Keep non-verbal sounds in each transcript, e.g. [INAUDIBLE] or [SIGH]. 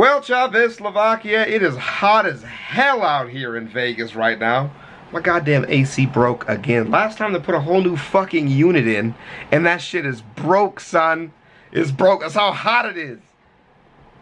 Well, Chavez, Slovakia, it is hot as hell out here in Vegas right now. My goddamn AC broke again. Last time they put a whole new fucking unit in, and that shit is broke, son. It's broke. That's how hot it is.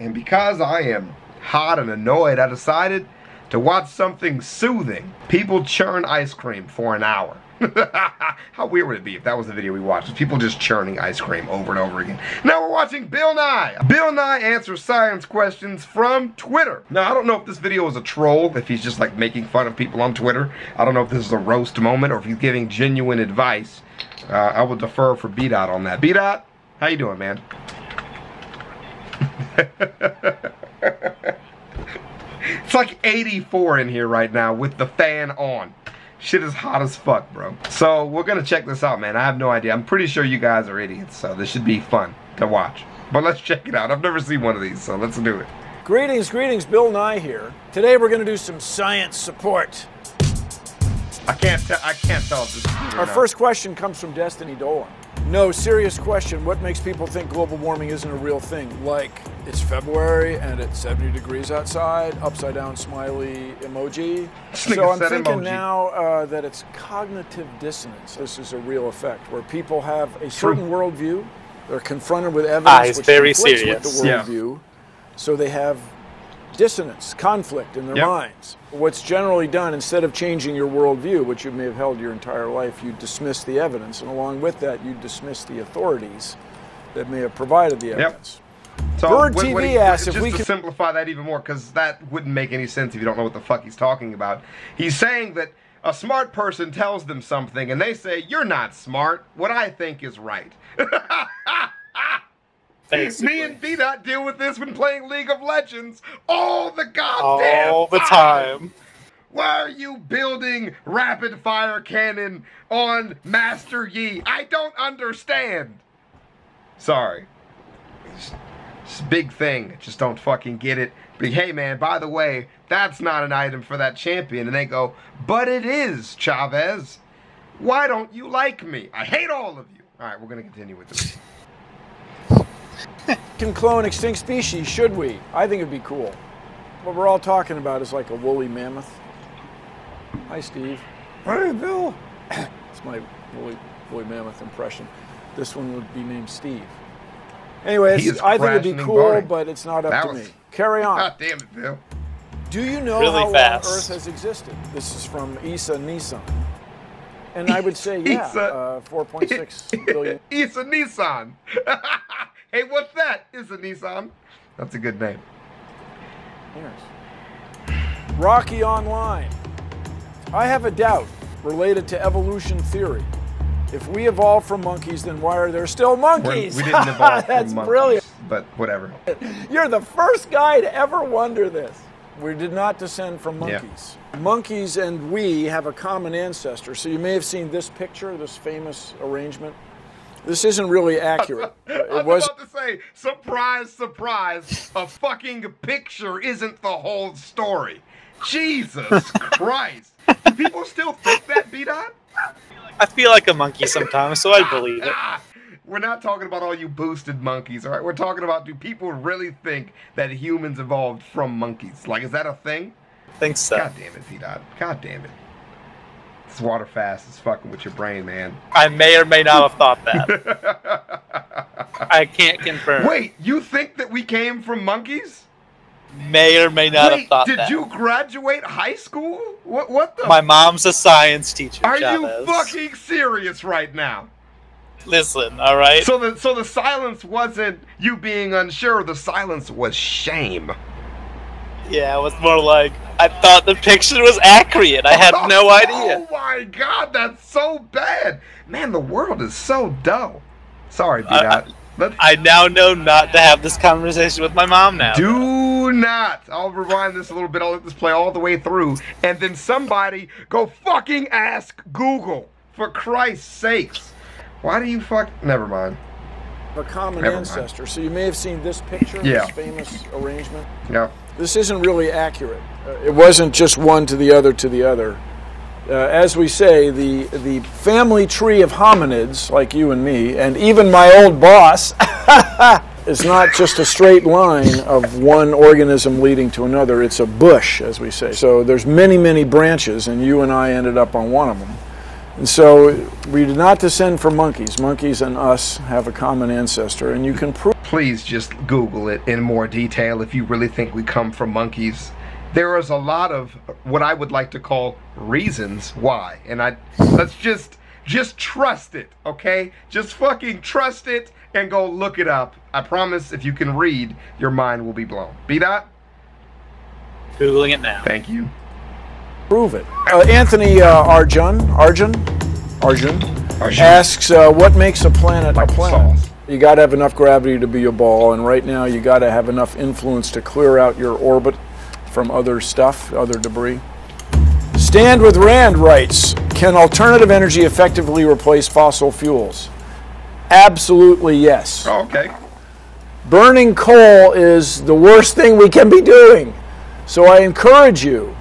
And because I am hot and annoyed, I decided to watch something soothing. People churn ice cream for an hour. [LAUGHS] How weird would it be if that was the video we watched? People just churning ice cream over and over again. Now we're watching Bill Nye. Bill Nye answers science questions from Twitter. Now I don't know if this video is a troll, if he's just like making fun of people on Twitter. I don't know if this is a roast moment or if he's giving genuine advice. Uh, I will defer for B-Dot on that. B-Dot, how you doing, man? [LAUGHS] it's like 84 in here right now with the fan on. Shit is hot as fuck, bro. So we're gonna check this out, man. I have no idea. I'm pretty sure you guys are idiots, so this should be fun to watch. But let's check it out. I've never seen one of these, so let's do it. Greetings, greetings, Bill Nye here. Today we're gonna do some science support. I can't tell. I can't tell if this is or Our not. first question comes from Destiny Dolan. No, serious question. What makes people think global warming isn't a real thing? Like, it's February and it's 70 degrees outside, upside down smiley emoji. So I'm thinking emoji. now uh, that it's cognitive dissonance. This is a real effect where people have a certain worldview, they're confronted with evidence Ah, he's which very conflicts serious. with the Yeah. worldview, so they have dissonance, conflict in their Yep. minds. What's generally done, instead of changing your worldview, which you may have held your entire life, you dismiss the evidence, and along with that, you dismiss the authorities that may have provided the evidence. So Bird TV he- asks if we to can- simplify that even more, because that wouldn't make any sense if you don't know what the fuck he's talking about. He's saying that a smart person tells them something, and they say, "You're not smart. What I think is right." [LAUGHS] Basically. Me and B Dot deal with this when playing League of Legends all the goddamn all the time. Why are you building rapid fire cannon on Master Yi? I don't understand. Sorry. It's, it's a big thing. Just don't fucking get it. But hey man, by the way, that's not an item for that champion. And they go, but it is, Chavez. Why don't you like me? I hate all of you. Alright, we're gonna continue with this. [LAUGHS] Can clone extinct species, should we? I think it'd be cool. What we're all talking about is like a woolly mammoth. Hi, Steve. Hey, Bill. [COUGHS] it's my woolly, woolly mammoth impression. This one would be named Steve. Anyways, I think it'd be cool, burning. but it's not up That to was- me. Carry on. God damn it, Bill. Do you know Really how fast. long Earth has existed? This is from Isa Nissan. And I would say, [LAUGHS] yeah, uh, 4.6 billion. [LAUGHS] It's a Nissan. Hey, what's that? It's a Nissan. That's a good name. years. Rocky Online. I have a doubt related to evolution theory. If we evolved from monkeys, then why are there still We're, monkeys? we didn't evolve [LAUGHS] That's monkeys, brilliant. but whatever. You're the first guy to ever wonder this. We did not descend from Yeah. monkeys. Monkeys and we have a common ancestor. So you may have seen this picture, this famous arrangement. This isn't really accurate. [LAUGHS] I It was was about to say, surprise, surprise, a fucking picture isn't the whole story. Jesus [LAUGHS] Christ. Do people still think that, B-Dot? I feel like a monkey sometimes, so I believe it. Ah, [LAUGHS] We're not talking about all you boosted monkeys, all right? We're talking about do people really think that humans evolved from monkeys? Like, is that a thing? think so. God damn it, B-Dot. God damn it. This water fast is fucking with your brain, man. I may or may not have thought that. [LAUGHS] I can't confirm. Wait, you think that we came from monkeys? May or may not have thought did that. Did you graduate high school? What? What the? My mom's a science teacher. Are Chavez. you fucking serious right now? Listen, all right. So the so the silence wasn't you being unsure. The silence was shame. yeah, it was more like I thought the picture was accurate. I had no [LAUGHS] oh idea. Oh my god, that's so bad. Man, the world is so dull. Sorry, B I- Dot. Let I now know not to have this conversation with my mom now. Do not. I'll rewind this a little bit. I'll let this play all the way through. And then somebody go fucking ask Google. For Christ's sakes. Why do you fuck. Never mind. a common Never mind. ancestor. So you may have seen this picture, Yeah. this famous arrangement. Yeah. This isn't really accurate. Uh, it wasn't just one to the other to the other. Uh, as we say, the the family tree of hominids, like you and me, and even my old boss, [LAUGHS] is not just a straight line of one organism leading to another. It's a bush, as we say. So there's many, many branches, and you and I ended up on one of them. And so we did not descend from monkeys. Monkeys and us have a common ancestor, and you can prove. Please just Google it in more detail if you really think we come from monkeys. There is a lot of what I would like to call reasons why, and I let's just just trust it, okay? Just fucking trust it and go look it up. I promise if you can read, your mind will be blown. Be that? Googling it now. Thank you. Prove it. Uh, Anthony uh, Arjun, Arjun, Arjun, Arjun. asks, uh, "What makes a planet Like a planet?" You got to have enough gravity to be a ball, and right now you got to have enough influence to clear out your orbit from other stuff, other debris. Stand with Rand writes, "Can alternative energy effectively replace fossil fuels?" Absolutely yes. Oh, okay. Burning coal is the worst thing we can be doing. So I encourage you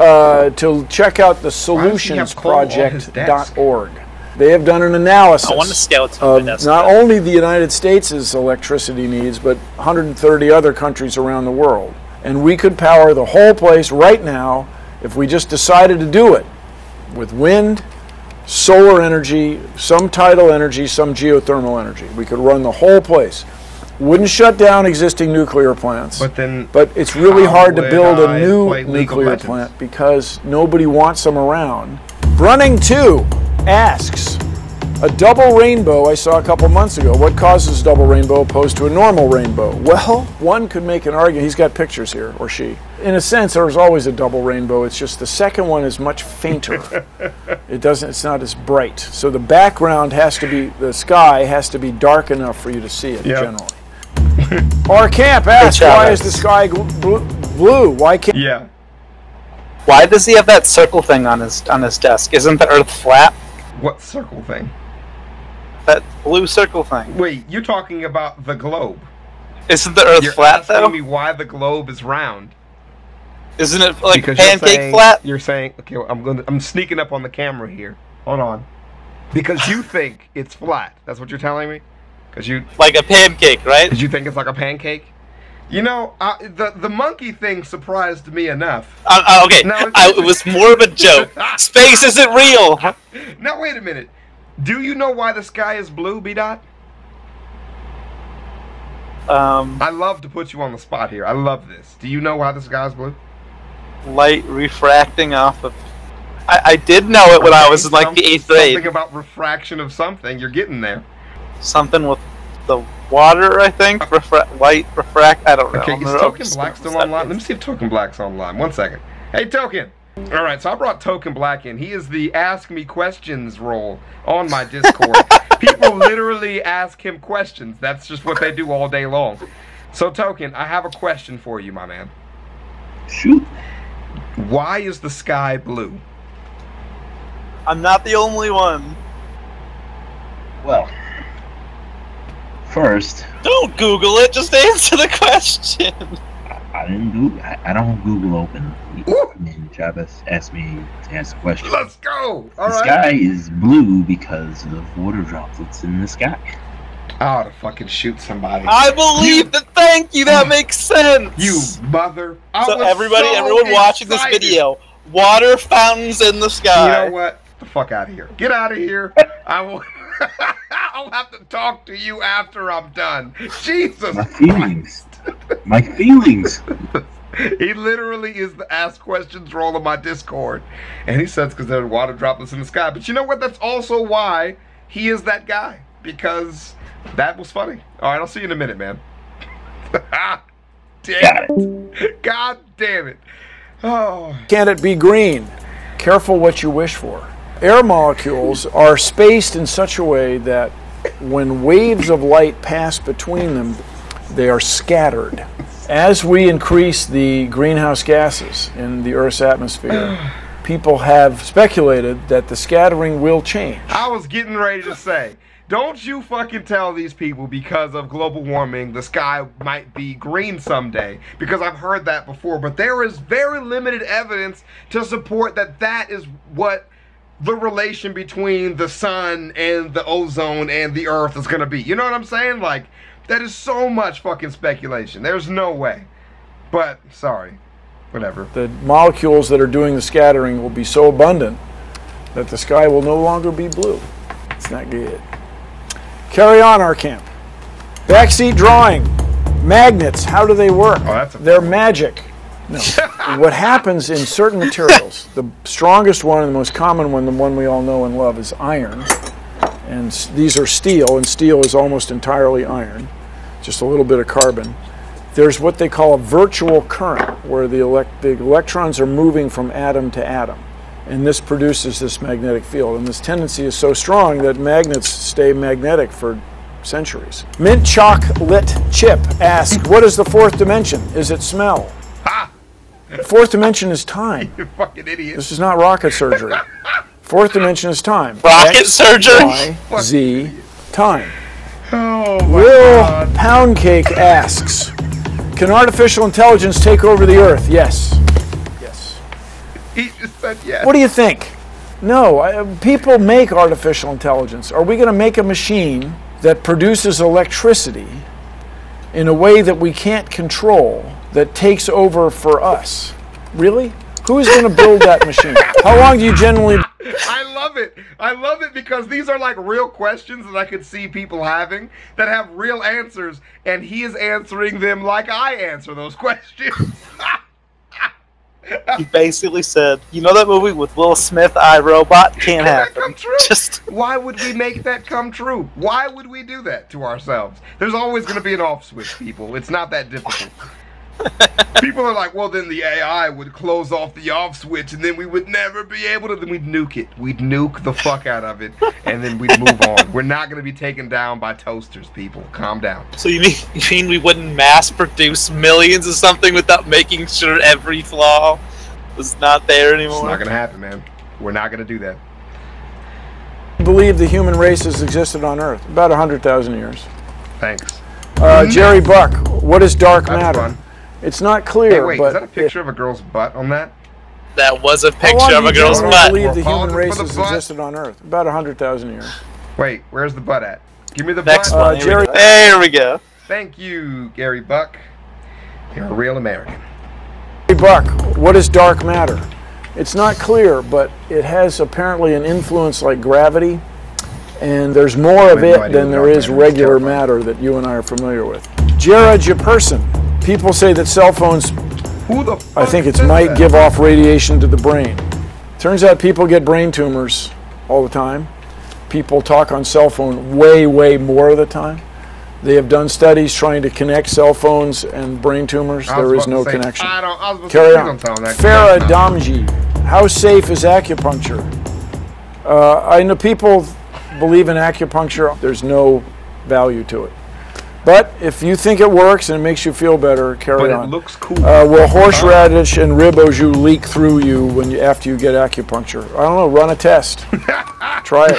uh, to check out the have coal on solutionsproject.org. They have done an analysis I want to scout of my desk. not only the United States' electricity needs, but 130 other countries around the world. And we could power the whole place right now if we just decided to do it with wind, solar energy, some tidal energy, some geothermal energy. We could run the whole place. Wouldn't shut down existing nuclear plants. But then But it's really hard to build a new play League of nuclear Legends? plant because nobody wants them around. Running 2 asks A double rainbow I saw a couple months ago. What causes a double rainbow opposed to a normal rainbow? [LAUGHS] Well, one could make an argument. He's got pictures here, or she. In a sense, there's always a double rainbow. It's just the second one is much fainter. [LAUGHS] it doesn't. It's not as bright. So the background has to be the sky has to be dark enough for you to see it. Yeah. Generally. Our camp asks, why is Alex. the sky gl- blue? Why can't yeah. Why does he have that circle thing on his on his desk? Isn't the Earth flat? What circle thing? That blue circle thing. Wait, you're talking about the globe. Isn't the Earth You're flat asking though? me why the globe is round. Isn't it like Because you're pancake saying- flat? You're saying, okay, well, I'm going. to I'm sneaking up on the camera here. Hold on. Because you [LAUGHS] think it's flat. That's what you're telling me. Because you, Like a pancake, right? because you think it's like a pancake. You know, uh, the the monkey thing surprised me enough. Uh, uh, okay, No, it's- I, it was more of a joke. [LAUGHS] Space isn't real. Now wait a minute. Do you know why the sky is blue, B dot? Um, I love to put you on the spot here. I love this. Do you know why the sky is blue? light refracting off of. I, I did know it when I was in like the Some- eighth grade. Something about refraction of something. You're getting there. Something with the water, I think. Refra- light refract. I don't know. Okay, is Token I'm Black still online? Let me see if Token Black's online. One second. Hey, Token. All right, so I brought Token Black in. He is the Ask Me Questions role on my Discord. [LAUGHS] People literally ask him questions. That's just what they do all day long. So, Token, I have a question for you, my man. Shoot. Why is the sky blue? I'm not the only one. Well, first, Don't Google it. Just answer the [LAUGHS] question. I, I didn't Google. I, I don't Google open. I mean, Travis asked me to ask a question. Let's go. All the right. sky is blue because of water droplets in the sky. I ought to fucking shoot somebody. I believe that. Thank you. That makes sense. you mother. I So was everybody, so everyone watching this video, water fountains in the sky. You know what? Get the fuck out of here. Get out of here. I will. [LAUGHS] I'll have to talk to you after I'm done. Jesus. My feelings. My feelings. He literally is the ask questions role of my Discord. And he says because there are water droplets in the sky. But you know what? That's also why he is that guy. Because that was funny. All right, I'll see you in a minute, man. [LAUGHS] damn Got it. God damn it. Oh. Can it be green? Careful what you wish for. Air molecules are spaced in such a way that when waves of light pass between them, they are scattered. As we increase the greenhouse gases in the Earth's atmosphere, people have speculated that the scattering will change. I was getting ready to say, don't you fucking tell these people because of global warming the sky might be green someday. Because I've heard that before. But there is very limited evidence to support that that is what the relation between the sun and the ozone and the earth is going to be. You know what I'm saying? Like, That is so much fucking speculation. There's no way. But sorry, whatever. The molecules that are doing the scattering will be so abundant that the sky will no longer be blue. It's not good. Carry on, our camp. Backseat drawing. Magnets, how do they work? Oh, that's a- They're magic. No. [LAUGHS] what happens in certain materials, the strongest one and the most common one, the one we all know and love, is iron. And these are steel, and steel is almost entirely iron, just a little bit of carbon. There's what they call a virtual current, where the, elect- the electrons are moving from atom to atom. And this produces this magnetic field. And this tendency is so strong that magnets stay magnetic for centuries. Mint chocolate chip asks, What is the fourth dimension? Is it smell? Ha! Fourth dimension is time. [LAUGHS] You fucking idiot. This is not rocket surgery. Fourth dimension is time. Rocket X, surgery? Y, Z, time. Oh my Will god. Pound Cake asks, Can artificial intelligence take over the Earth? Yes. Yes. He just said yes. What do you think? No, I, people make artificial intelligence. Are we going to make a machine that produces electricity in a way that we can't control that takes over for us? Really? Who's going to build that machine? How long do you generally [LAUGHS] I love it. I love it because these are like real questions that I could see people having that have real answers, and he is answering them like I answer those [LAUGHS] questions. He basically said, "You know that movie with Will Smith, I Robot? Can't Can that happen." come true? [LAUGHS] Just Why would we make that come true? Why would we do that to ourselves? There's always going to be an off switch, people. It's not that difficult. People are like, well, then the AI would close off the off switch, and then we would never be able to. Then we'd nuke it. We'd nuke the fuck out of it, and then we'd move on. [LAUGHS] We're not going to be taken down by toasters, people. Calm down. so you mean you mean we wouldn't mass produce millions of something without making sure every flaw was not there anymore? It's not going to happen, man. We're not going to do that. believe the human race has existed on Earth? About 100,000 years. Thanks. Uh, Jerry Buck, what is dark That's matter? fun. It's not Hey, clear, wait, but is that a picture of a girl's butt on that? That was a picture of do a you girl's generally butt. believe the human race the has butt. existed on Earth? About a 100,000 years. Wait, where's the butt at? Give me the Next butt. Uh, one. Here Jerry- There we go. Thank you, Gary Buck. You're a real American. Jerry Buck, what is dark matter? It's not clear, but it has apparently an influence like gravity, and there's more of I have no it than what there dark is matter is. regular matter that you and I are familiar with. Jared Jepperson, people say that cell phones, Who the I think it might that? give off radiation to the brain. Turns out people get brain tumors all the time. People talk on cell phone way, way more of the time. They have done studies trying to connect cell phones and brain tumors. There is no say, connection. I don't. I was Carry say, on. don't tell him that. Farah Damji, how safe is acupuncture? Uh, I know people believe in acupuncture. There's no value to it. But if you think it works and it makes you feel better, carry But it looks cool. Uh, will horseradish and rib au leak through you when you, after you get acupuncture? I don't know. Run a test. [LAUGHS] Try it.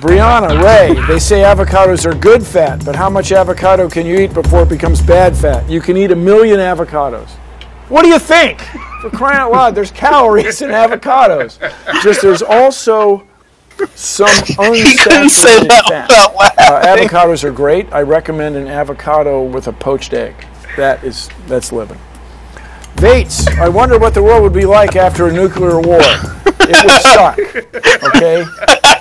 Brianna, Ray, they say avocados are good fat, but how much avocado can you eat before it becomes bad fat? You can eat a million avocados. What do you think? For crying out loud, there's calories in avocados. Just there's also some [LAUGHS] He say unsaturated that fat. Uh, avocados are great. I recommend an avocado with a poached egg. That is that's living. Vates, I wonder what the world would be like after a nuclear war. It would [LAUGHS] suck. Okay?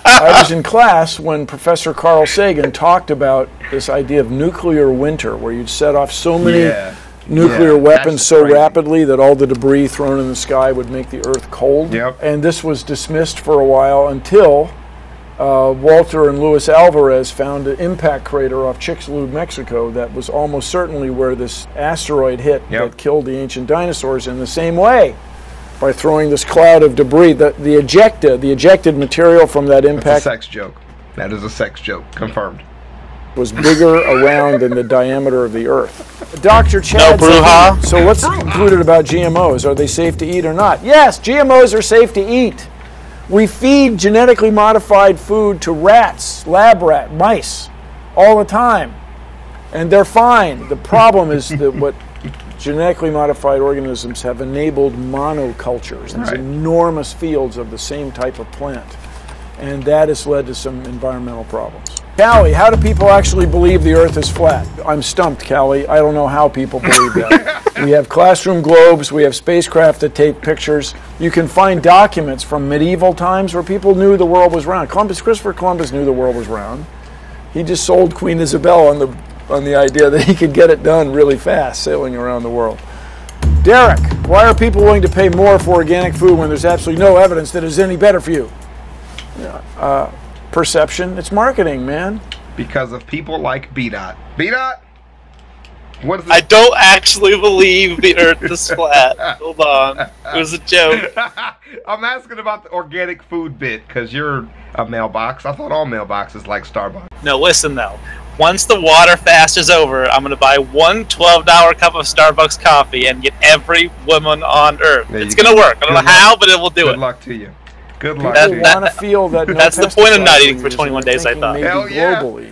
I was in class when Professor Carl Sagan talked about this idea of nuclear winter, where you'd set off so many Yeah. Nuclear Yeah, weapons so crazy. rapidly that all the debris thrown in the sky would make the Earth cold. Yep. And this was dismissed for a while until uh, Walter and Luis Alvarez found an impact crater off Chicxulub, Mexico, that was almost certainly where this asteroid hit Yep. that killed the ancient dinosaurs in the same way by throwing this cloud of debris. The, the ejecta, the ejected material from that It's a impact sex joke. That is a sex joke. Confirmed. Was bigger around than the diameter of the Earth. Dr. Chad. No brouhaha? So what's concluded about GMOs? Are they safe to eat or not? Yes, GMOs are safe to eat. We feed genetically modified food to rats, lab rat, mice, all the time, and they're fine. The problem is that [LAUGHS] what genetically modified organisms have enabled monocultures, these Right. enormous fields of the same type of plant, and that has led to some environmental problems. Callie, how do people actually believe the Earth is flat? I'm stumped, Callie. I don't know how people believe that. [LAUGHS] we have classroom globes, we have spacecraft that take pictures. You can find documents from medieval times where people knew the world was round. Columbus, Christopher Columbus knew the world was round. He just sold Queen Isabel on the on the idea that he could get it done really fast, sailing around the world. Derek, why are people willing to pay more for organic food when there's absolutely no evidence that it's any better for you? Uh, perception. It's marketing, man. Because of people like B Dot. B Dot. What is I don't actually believe the Earth is [LAUGHS] flat. Hold on, it was a joke. [LAUGHS] I'm asking about the organic food bit because you're a mailbox. I thought all mailboxes like Starbucks. No, listen though. Once the water fast is over, I'm gonna buy one $12 cup of Starbucks coffee and get every woman on Earth. There It's gonna work. I don't Good know how, but it will do Good it. Good luck to you. Good luck That- to that- want to feel that no that's the point of not eating for 21 days, I thought. Maybe Hell yeah. globally.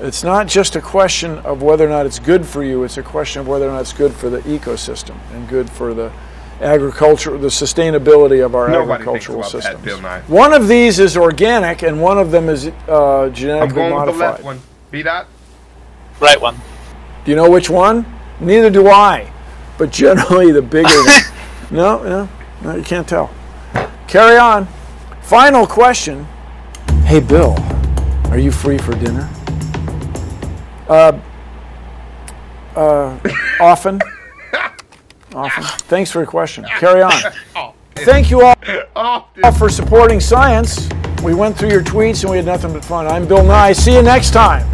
It's not just a question of whether or not it's good for you, it's a question of whether or not it's good for the ecosystem and good for the agriculture, the sustainability of our Nobody thinks agricultural about that, systems. Bill Nye. One of these is organic and one of them is uh, genetically I'm going modified. with the left one. B Dot. Right one. Do you know which one? Neither do I. But generally, the bigger [LAUGHS] one. No, no, no, you can't tell. Carry on. Final question. Hey, Bill, are you free for dinner? Uh, uh, often. [LAUGHS] Often. Thanks for your question. Carry on. [LAUGHS] Thank you all Oh, all for supporting science. We went through your tweets and we had nothing but fun. I'm Bill Nye. See you next time.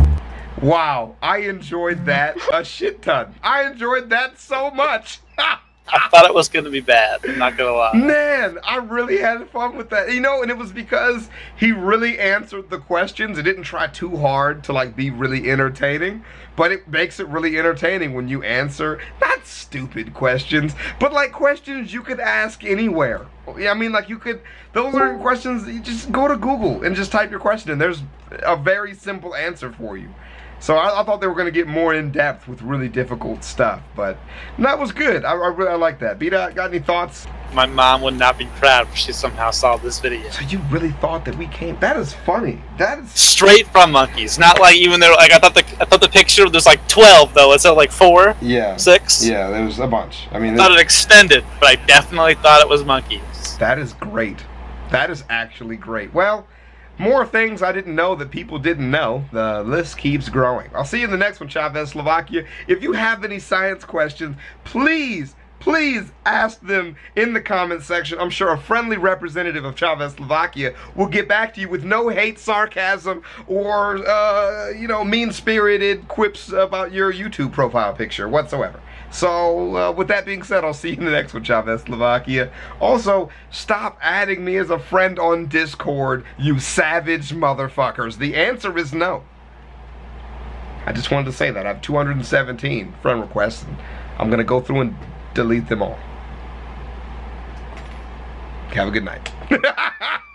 wow. I enjoyed that a shit ton. I enjoyed that so much. [LAUGHS] I thought it was gonna be bad. I'm not gonna lie. Man, I really had fun with that. You know, and it was because he really answered the questions and didn't try too hard to like be really entertaining. But it makes it really entertaining when you answer not stupid questions, but like questions you could ask anywhere. Yeah, I mean, like you could. Those are questions. You just go to Google and just type your question, and there's a very simple answer for you. So I, I thought they were going to get more in depth with really difficult stuff, but that was good. I, I really I like that. B Dot, got any thoughts? My mom would not be proud if she somehow saw this video. So you really thought that we came? That is funny. That is. Straight from monkeys, not like even there. Like I thought the I thought the picture there's like twelve though. Is it like four, Yeah. six? Yeah, there was a bunch. I mean, I thought it extended, but I definitely thought it was monkeys. that is great. That is actually great. Well, more things I didn't know that people didn't know. The list keeps growing. I'll see you in the next one, Chavez Slovakia. If you have any science questions, please, please ask them in the comment section. I'm sure a friendly representative of Chavez Slovakia will get back to you with no hate, sarcasm, or, uh, you know, mean spirited quips about your YouTube profile picture whatsoever. So, uh, with that being said, I'll see you in the next one, Chavez Slovakia. Also, stop adding me as a friend on Discord, you savage motherfuckers. The answer is no. I just wanted to say that. I have 217 friend requests, and I'm going to go through and delete them all. Have a good night. [LAUGHS]